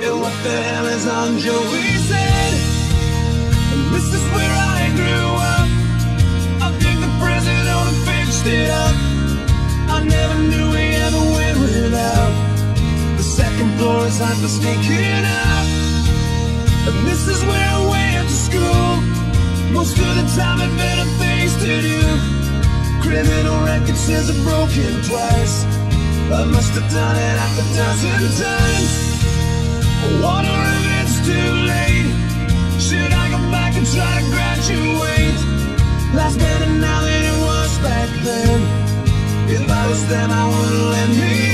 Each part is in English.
And what the hell is on Joey's head? And this is where I grew up. I think the president fixed it up. I never knew we ever went without. The second floor is hot for sneaking out. And this is where I went to school. Most of the time, I've better things to do. Criminal record says I've broken twice. I must have done it half a dozen times. I wonder if it's too late. Should I go back and try to graduate? Life's better now than it was back then. If I was them, I wouldn't let me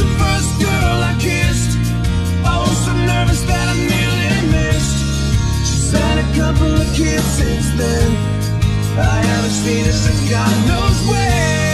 the first girl I kissed. So nervous that I nearly missed. She's had a couple of then. I haven't seen her since God knows when.